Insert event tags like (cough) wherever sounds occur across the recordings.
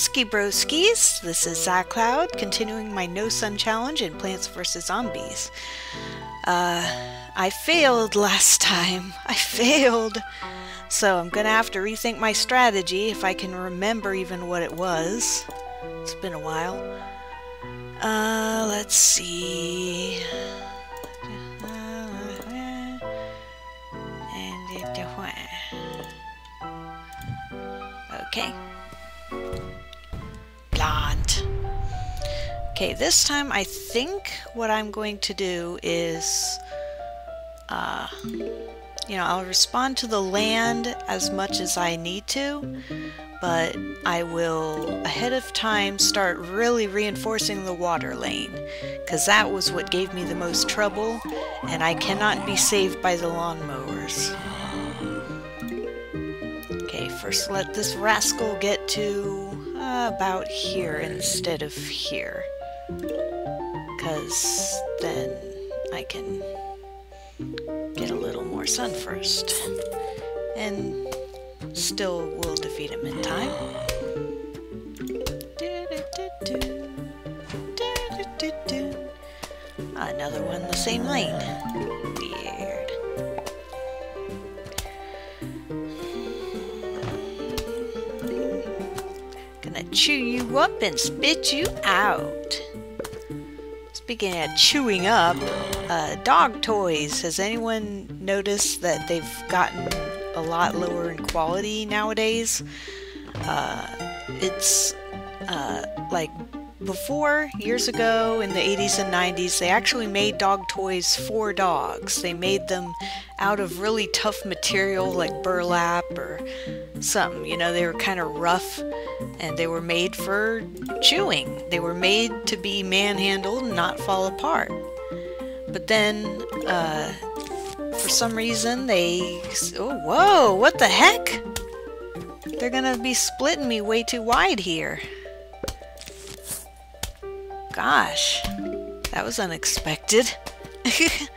Howski broskies! This is ZaCloud, continuing my No Sun challenge in Plants vs. Zombies. Uh, I failed last time. I failed. So I'm gonna have to rethink my strategy if I can remember even what it was. It's been a while. Uh, let's see. Okay. Okay, this time I think what I'm going to do is, uh, you know, I'll respond to the land as much as I need to, but I will ahead of time start really reinforcing the water lane, because that was what gave me the most trouble, and I cannot be saved by the lawnmowers. Okay, first let this rascal get to uh, about here instead of here. Because then I can get a little more sun first. And still will defeat him in time. Another one the same lane. Weird. Gonna chew you up and spit you out. Speaking of chewing up, uh, dog toys. Has anyone noticed that they've gotten a lot lower in quality nowadays? Uh, it's uh, like before, years ago in the 80s and 90s, they actually made dog toys for dogs. They made them out of really tough material like burlap or something. You know, they were kind of rough and they were made for chewing. They were made to be manhandled and not fall apart. But then, uh, for some reason, they. Oh, whoa, what the heck? They're gonna be splitting me way too wide here. Gosh, that was unexpected. (laughs)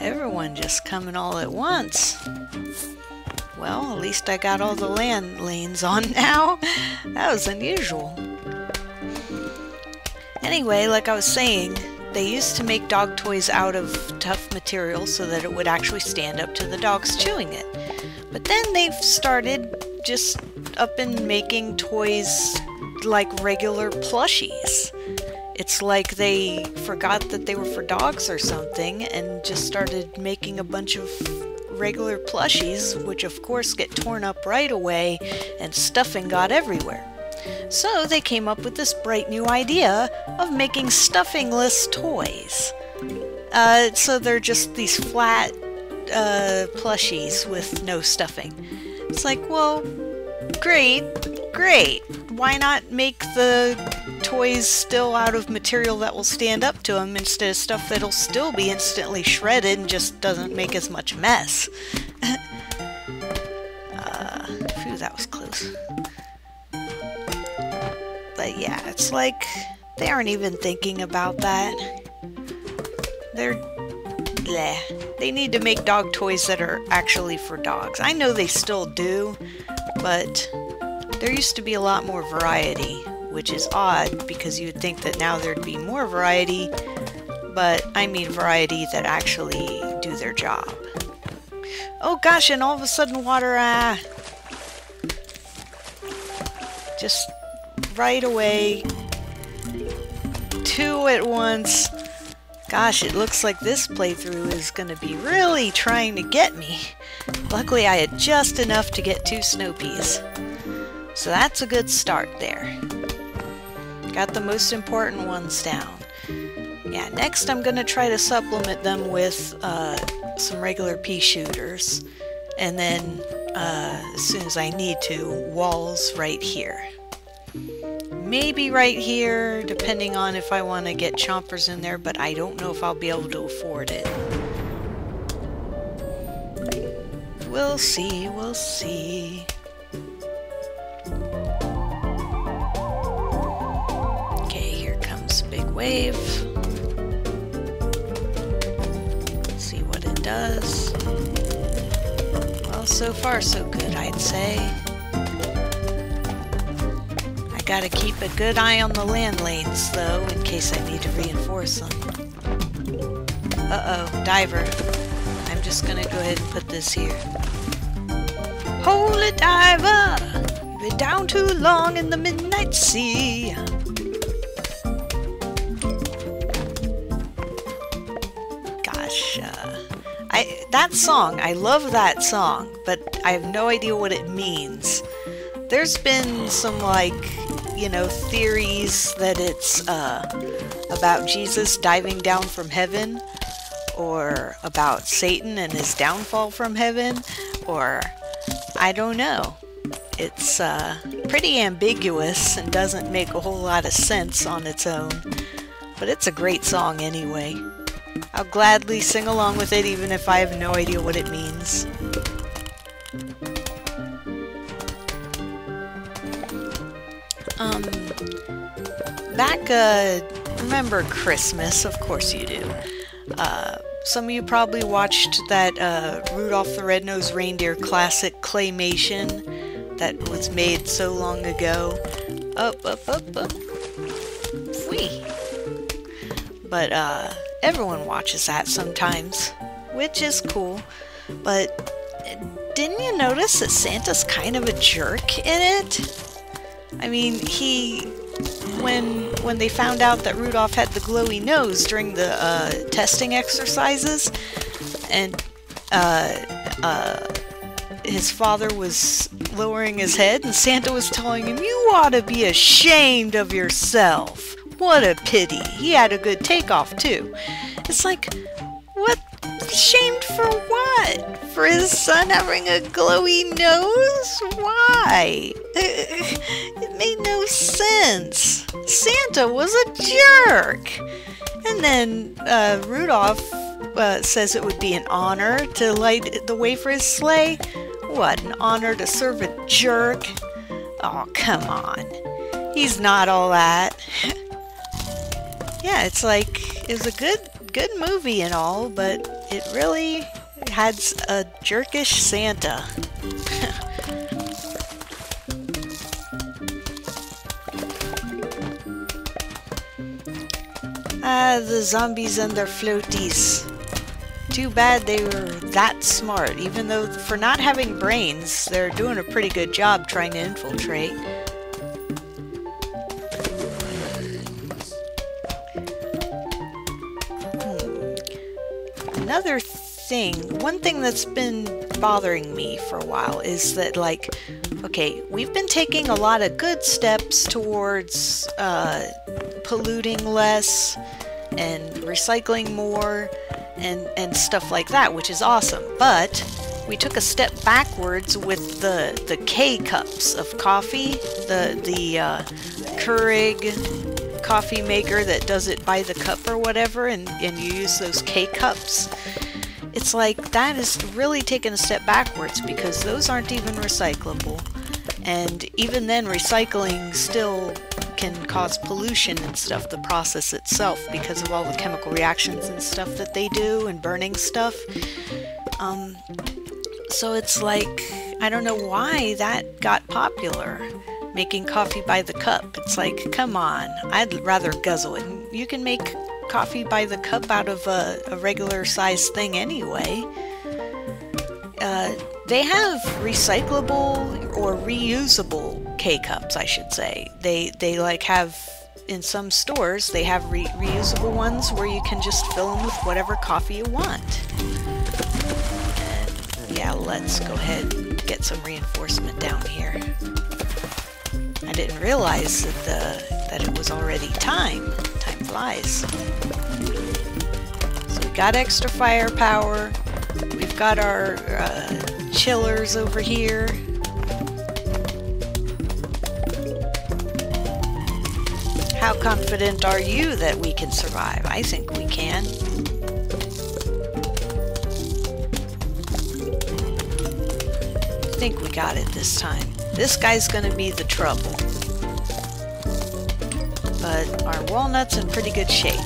Everyone just coming all at once. Well, at least I got all the land lanes on (laughs) now. that was unusual. Anyway, like I was saying, they used to make dog toys out of tough material so that it would actually stand up to the dogs chewing it. But then they've started just up and making toys like regular plushies. It's like they forgot that they were for dogs or something and just started making a bunch of regular plushies, which of course get torn up right away and stuffing got everywhere. So they came up with this bright new idea of making stuffingless toys. Uh, so they're just these flat uh, plushies with no stuffing. It's like, well, great, great. Why not make the toys still out of material that will stand up to them instead of stuff that'll still be instantly shredded and just doesn't make as much mess? (laughs) uh, phew, that was close. But yeah, it's like they aren't even thinking about that. They're bleh. They need to make dog toys that are actually for dogs. I know they still do, but there used to be a lot more variety, which is odd because you'd think that now there'd be more variety, but I mean variety that actually do their job. Oh gosh, and all of a sudden water, ah! Just right away. Two at once. Gosh, it looks like this playthrough is going to be really trying to get me. Luckily, I had just enough to get two snow peas. So that's a good start there. Got the most important ones down. Yeah, next I'm going to try to supplement them with uh, some regular pea shooters. And then, uh, as soon as I need to, walls right here. Maybe right here, depending on if I want to get chompers in there, but I don't know if I'll be able to afford it. We'll see, we'll see. Okay, here comes a big wave. See what it does. Well, so far so good, I'd say. I gotta keep a good eye on the land lanes, though, in case I need to reinforce them. Uh-oh, diver. Just gonna go ahead and put this here. Holy diver! You've been down too long in the midnight sea. Gosh, uh, I that song, I love that song, but I have no idea what it means. There's been some like, you know, theories that it's uh, about Jesus diving down from heaven, or about Satan and his downfall from heaven, or I don't know. It's uh, pretty ambiguous and doesn't make a whole lot of sense on its own, but it's a great song anyway. I'll gladly sing along with it even if I have no idea what it means. Um, back, uh, remember Christmas? Of course you do. Uh, some of you probably watched that uh, Rudolph the Red-Nosed Reindeer classic claymation that was made so long ago. Up, up, up, up. Whee! But, uh, everyone watches that sometimes, which is cool. But didn't you notice that Santa's kind of a jerk in it? I mean, he when when they found out that Rudolph had the glowy nose during the uh, testing exercises, and uh, uh, his father was lowering his head, and Santa was telling him, "You ought to be ashamed of yourself." What a pity. He had a good takeoff too. It's like, what? Shamed for what? For his son having a glowy nose? Why? It made no sense. Santa was a jerk. And then uh, Rudolph uh, says it would be an honor to light the way for his sleigh. What, an honor to serve a jerk? Oh, come on. He's not all that. (laughs) yeah, it's like, it was a good, good movie and all, but it really had a jerkish Santa. (laughs) ah, the zombies and their floaties. Too bad they were that smart, even though for not having brains, they're doing a pretty good job trying to infiltrate. Another thing, one thing that's been bothering me for a while is that, like, okay, we've been taking a lot of good steps towards uh, polluting less and recycling more and, and stuff like that, which is awesome. But we took a step backwards with the, the K cups of coffee, the, the uh, Keurig coffee maker that does it by the cup or whatever, and, and you use those K cups, it's like that is really taking a step backwards because those aren't even recyclable. And even then, recycling still can cause pollution and stuff, the process itself, because of all the chemical reactions and stuff that they do and burning stuff. Um, so it's like, I don't know why that got popular making coffee by the cup. It's like, come on, I'd rather guzzle it. You can make coffee by the cup out of a, a regular size thing anyway. Uh, they have recyclable or reusable K-cups, I should say. They they like have in some stores they have re reusable ones where you can just fill them with whatever coffee you want. And yeah, let's go ahead and get some reinforcement down here. Didn't realize that, the, that it was already time. Time flies. So we've got extra firepower. We've got our uh, chillers over here. How confident are you that we can survive? I think we can. I think we got it this time. This guy's gonna be the trouble. But our walnut's in pretty good shape,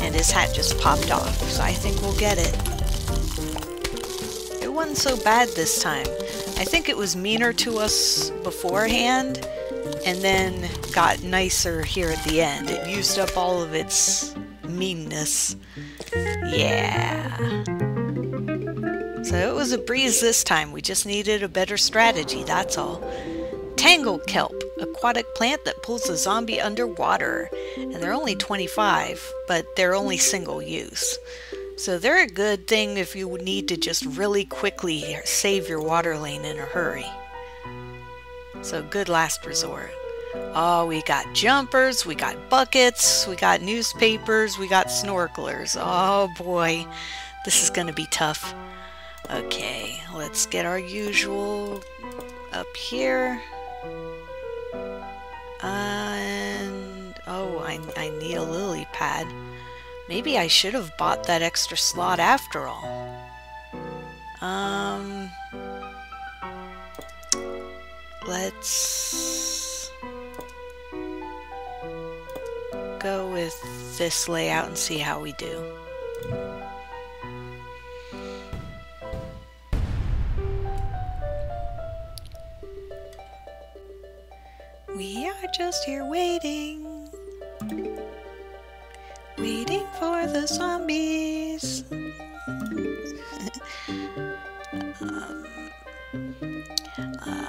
and his hat just popped off, so I think we'll get it. It wasn't so bad this time. I think it was meaner to us beforehand, and then got nicer here at the end. It used up all of its meanness. Yeah. So it was a breeze this time. We just needed a better strategy, that's all. Tangle kelp, aquatic plant that pulls a zombie underwater. And they're only 25, but they're only single use. So they're a good thing if you need to just really quickly save your water lane in a hurry. So good last resort. Oh, we got jumpers, we got buckets, we got newspapers, we got snorkelers. Oh boy, this is going to be tough. Okay, let's get our usual up here. And, oh, I, I need a lily pad. Maybe I should have bought that extra slot after all. Um, let's go with this layout and see how we do. We are just here waiting. Waiting for the zombies. (laughs) um, uh,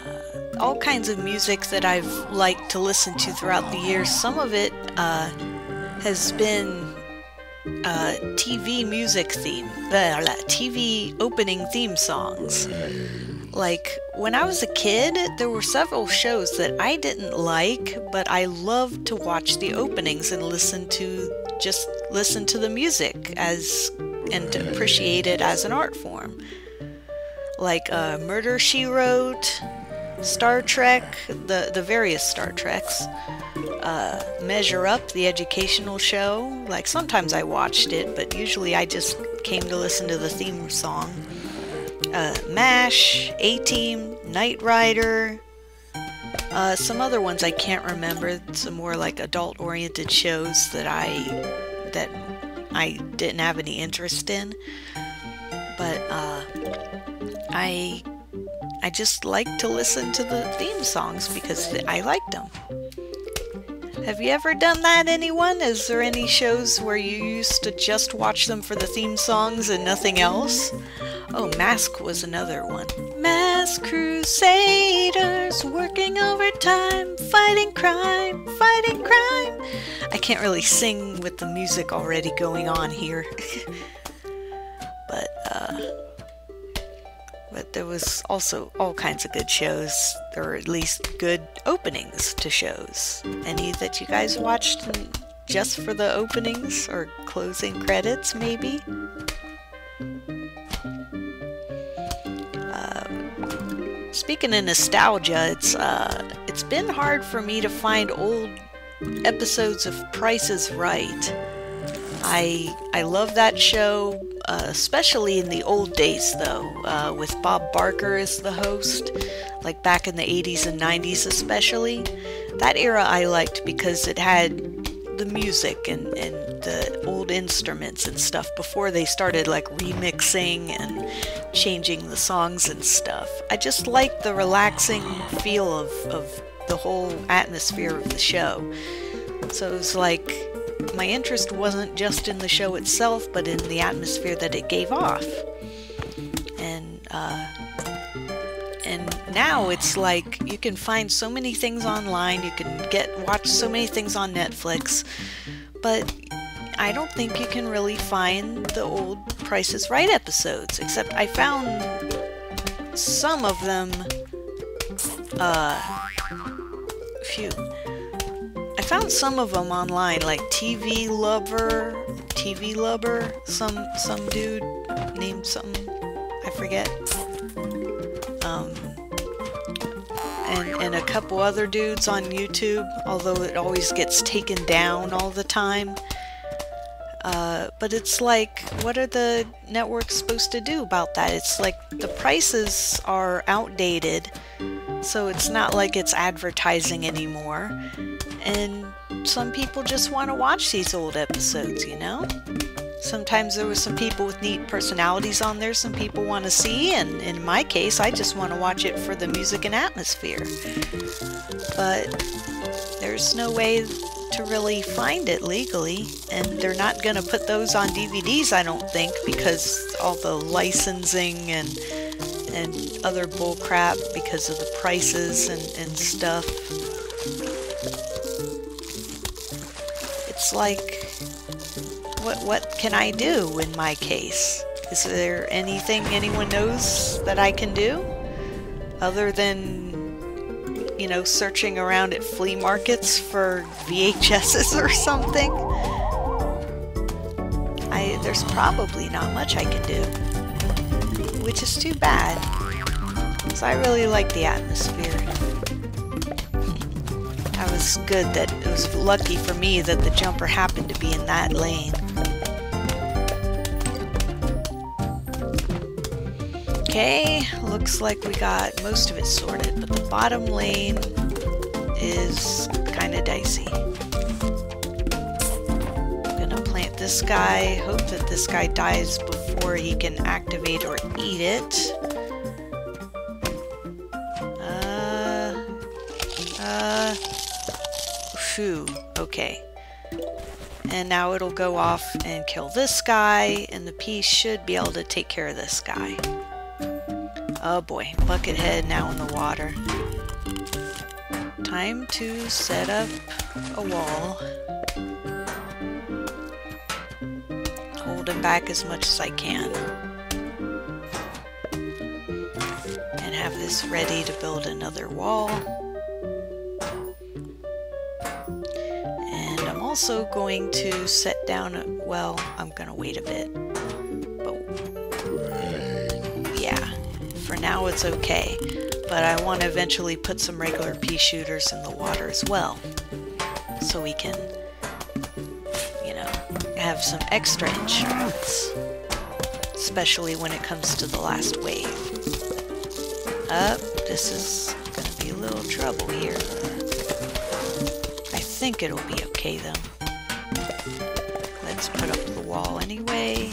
all kinds of music that I've liked to listen to throughout the years. Some of it uh, has been uh, TV music theme, blah, TV opening theme songs. Like, when I was a kid, there were several shows that I didn't like, but I loved to watch the openings and listen to just listen to the music as and appreciate it as an art form. Like uh, Murder She Wrote, Star Trek, the the various Star Treks, uh, Measure Up, the educational show. Like sometimes I watched it, but usually I just came to listen to the theme song uh, MASH, A Team, Knight Rider, uh, some other ones I can't remember. Some more like adult-oriented shows that I that I didn't have any interest in. But uh, I I just like to listen to the theme songs because I liked them. Have you ever done that, anyone? Is there any shows where you used to just watch them for the theme songs and nothing else? Oh, Mask was another one. Mask Crusaders working overtime, fighting crime, fighting crime. I can't really sing with the music already going on here. (laughs) but, uh, but there was also all kinds of good shows, or at least good openings to shows. Any that you guys watched just for the openings or closing credits, maybe? Speaking of nostalgia, it's uh, it's been hard for me to find old episodes of Price is Right. I I love that show, uh, especially in the old days though, uh, with Bob Barker as the host, like back in the 80s and 90s especially. That era I liked because it had the music and, and the old instruments and stuff before they started like remixing and changing the songs and stuff. I just like the relaxing feel of, of the whole atmosphere of the show. So it was like my interest wasn't just in the show itself, but in the atmosphere that it gave off. And uh, and now it's like you can find so many things online. You can get watch so many things on Netflix, but I don't think you can really find the old Price is Right episodes, except I found some of them, uh, phew. I found some of them online, like TV Lover, TV Lover, some, some dude named something, I forget. Um, and, and a couple other dudes on YouTube, although it always gets taken down all the time. Uh, but it's like, what are the networks supposed to do about that? It's like the prices are outdated, so it's not like it's advertising anymore. And some people just want to watch these old episodes, you know? Sometimes there were some people with neat personalities on there some people want to see and in my case I just want to watch it for the music and atmosphere. But there's no way to really find it legally and they're not going to put those on DVDs I don't think because all the licensing and and other bull crap because of the prices and, and stuff. It's like what what can I do in my case? Is there anything anyone knows that I can do other than you know searching around at flea markets for VHSs (laughs) or something? I there's probably not much I can do, which is too bad. Cause I really like the atmosphere. That was good that it was lucky for me that the jumper happened to be in that lane. Okay, looks like we got most of it sorted, but the bottom lane is kind of dicey. I'm gonna plant this guy, hope that this guy dies before he can activate or eat it. Uh, uh, phew, okay. And now it'll go off and kill this guy, and the piece should be able to take care of this guy. Oh boy, Buckethead now in the water. Time to set up a wall. Hold him back as much as I can. And have this ready to build another wall. And I'm also going to set down, well, I'm going to wait a bit. Now it's okay, but I want to eventually put some regular pea shooters in the water as well, so we can, you know, have some extra insurance, especially when it comes to the last wave. Up, oh, this is going to be a little trouble here. I think it'll be okay though. Let's put up the wall anyway.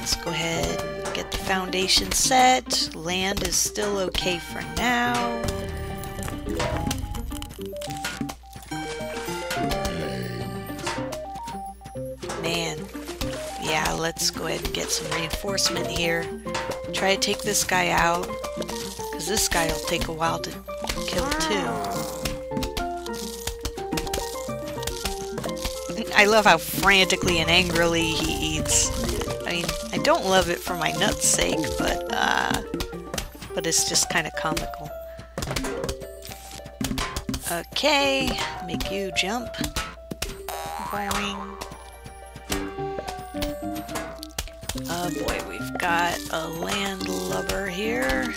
Let's go ahead and Get the foundation set. Land is still okay for now. Man. Yeah, let's go ahead and get some reinforcement here. Try to take this guy out. Because this guy will take a while to kill too. I love how frantically and angrily he eats. Don't love it for my nuts' sake, but, uh, but it's just kind of comical. Okay, make you jump. Boing. Oh boy, we've got a landlubber here.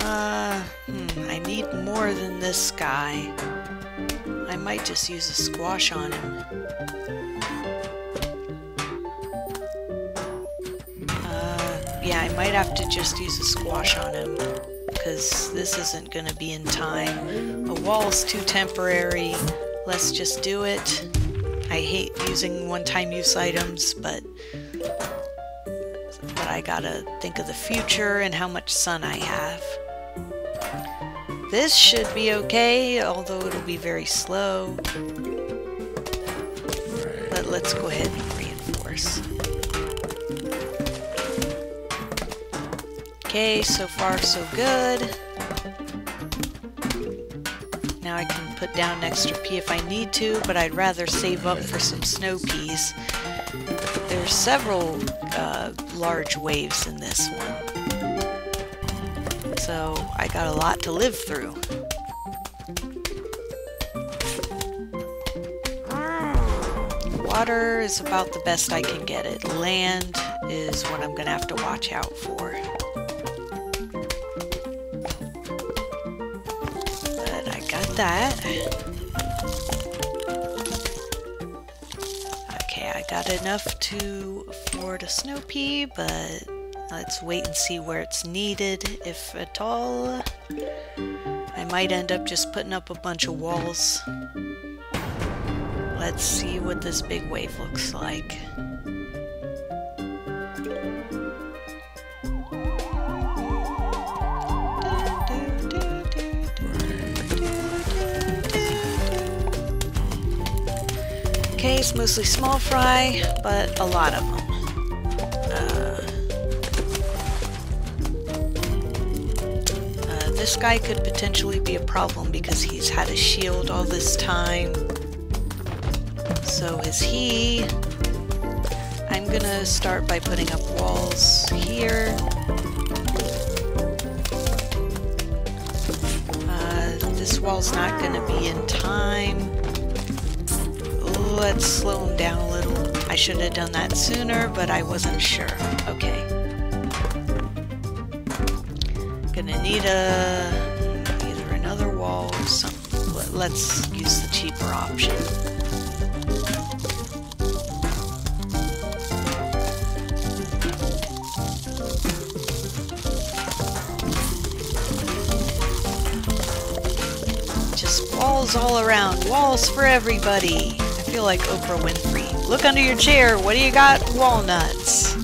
Uh, hmm, I need more than this guy. I might just use a squash on him. Yeah, I might have to just use a squash on him because this isn't going to be in time. A wall's too temporary. Let's just do it. I hate using one-time use items, but but I gotta think of the future and how much sun I have. This should be okay, although it'll be very slow. But let's go ahead and reinforce. Okay, so far so good. Now I can put down an extra pea if I need to, but I'd rather save up for some snow peas. There's several uh, large waves in this one so I got a lot to live through. Water is about the best I can get it. Land is what I'm going to have to watch out for. That. Okay, I got enough to afford a snow pea, but Let's wait and see where it's needed, if at all. I might end up just putting up a bunch of walls. Let's see what this big wave looks like. Mostly small fry, but a lot of them. Uh, uh, this guy could potentially be a problem because he's had a shield all this time. So is he. I'm gonna start by putting up walls here. Uh, this wall's not gonna be in time let's slow him down a little. I should have done that sooner, but I wasn't sure. Okay. Gonna need a either another wall or something. Let's use the cheaper option. Just walls all around. Walls for everybody feel like Oprah Winfrey. Look under your chair. What do you got? Walnuts.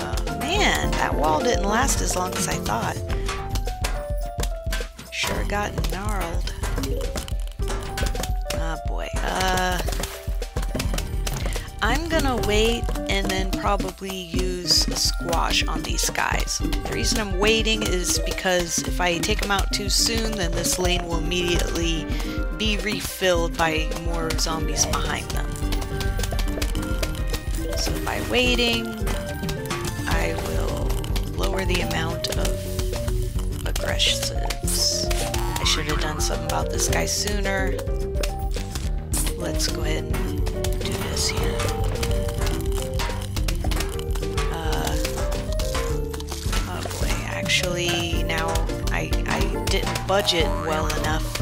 Oh man, that wall didn't last as long as I thought. Sure got gnarled. Oh boy. Uh, I'm gonna wait probably use a squash on these guys. The reason I'm waiting is because if I take them out too soon, then this lane will immediately be refilled by more zombies behind them. So by waiting, I will lower the amount of aggressives. I should have done something about this guy sooner. Let's go ahead and do this here. Actually now I, I didn't budget well enough,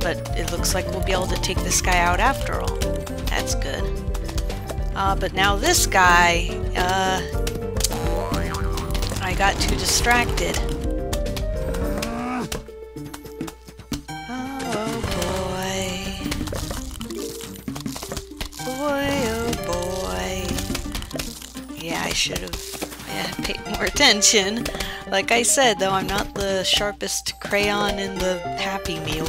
but it looks like we'll be able to take this guy out after all. That's good. Uh, but now this guy, uh, I got too distracted. Oh oh boy. Yeah, I should have yeah, paid more attention. Like I said, though, I'm not the sharpest crayon in the Happy Meal.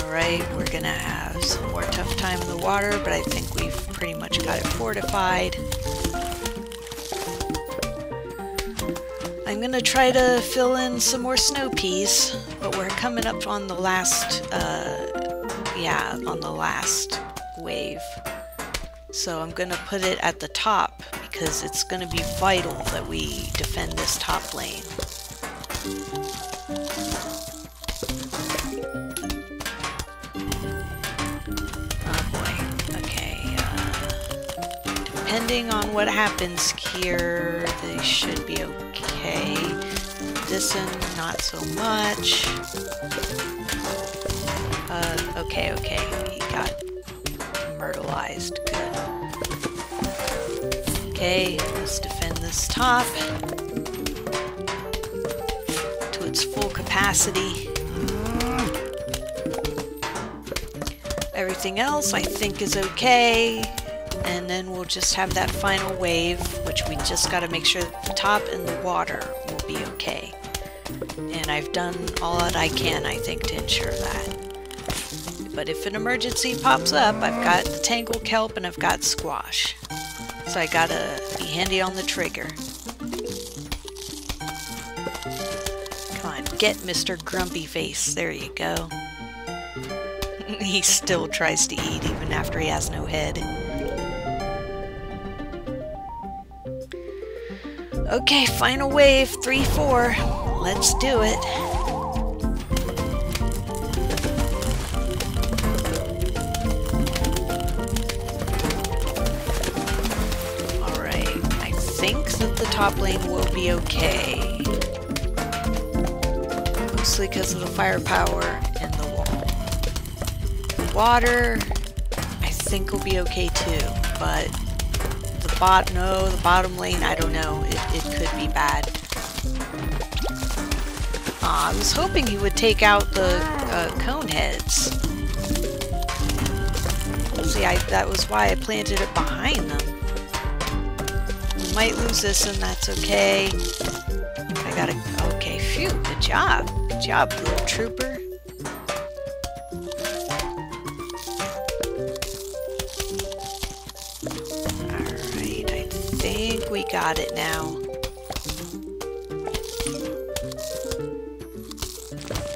Alright, we're gonna have some more tough time in the water, but I think we've pretty much got it fortified. I'm gonna try to fill in some more snow peas, but we're coming up on the last, uh, yeah, on the last wave. So I'm going to put it at the top because it's going to be vital that we defend this top lane. Oh boy. Okay. Uh, depending on what happens here, they should be okay. This one, not so much. Uh, okay, okay. Okay, let's defend this top to its full capacity. Everything else I think is okay. And then we'll just have that final wave, which we just got to make sure the top and the water will be okay. And I've done all that I can, I think, to ensure that. But if an emergency pops up, I've got the tangle kelp and I've got squash. I gotta be handy on the trigger. Come on, get Mr. Grumpy Face. There you go. (laughs) he still tries to eat even after he has no head. Okay, final wave, 3-4. Let's do it. Top lane will be okay. Mostly because of the firepower and the wall. The water, I think will be okay too, but the bot, no, the bottom lane, I don't know. It, it could be bad. Aw, I was hoping he would take out the uh, cone heads. See, I, that was why I planted it behind them. Might lose this and that's okay. I gotta, okay, phew, good job. Good job, little trooper. Alright, I think we got it now.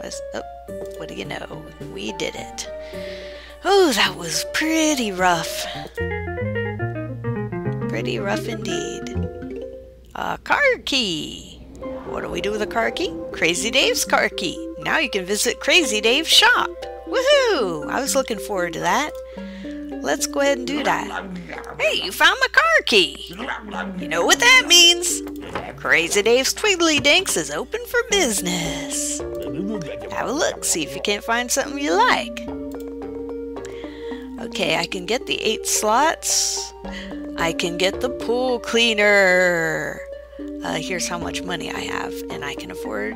Was, oh, what do you know? We did it. Oh, that was pretty rough. Pretty rough indeed. A car key. What do we do with a car key? Crazy Dave's car key. Now you can visit Crazy Dave's shop. Woohoo! I was looking forward to that. Let's go ahead and do that. Hey, you found my car key. You know what that means? Crazy Dave's Twiddydinkies is open for business. Have a look, see if you can't find something you like. Okay, I can get the eight slots. I can get the pool cleaner. Uh, here's how much money I have, and I can afford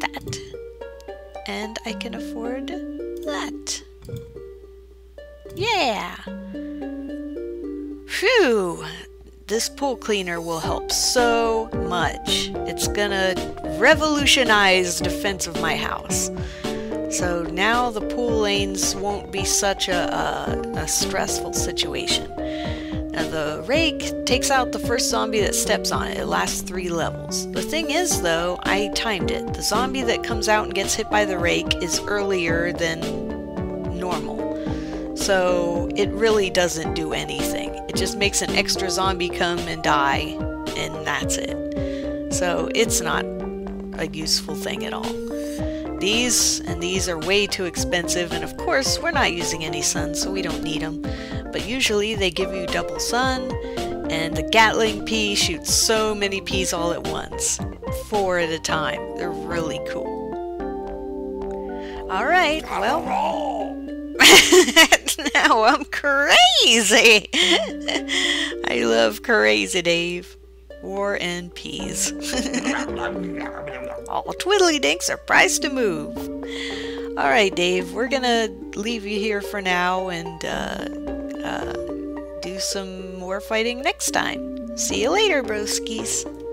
that. And I can afford that. Yeah! Phew! This pool cleaner will help so much. It's gonna revolutionize defense of my house. So now the pool lanes won't be such a, a, a stressful situation. Now the rake takes out the first zombie that steps on it. It lasts three levels. The thing is though, I timed it. The zombie that comes out and gets hit by the rake is earlier than normal. So it really doesn't do anything. It just makes an extra zombie come and die, and that's it. So it's not a useful thing at all. These and these are way too expensive, and of course we're not using any sun, so we don't need them. But usually they give you double sun, and the Gatling pea shoots so many peas all at once. Four at a time. They're really cool. Alright, well... (laughs) now I'm crazy! (laughs) I love Crazy Dave. War and peas. (laughs) All twiddly dinks are to move. Alright, Dave, we're gonna leave you here for now and uh, uh, do some more fighting next time. See you later, broskies.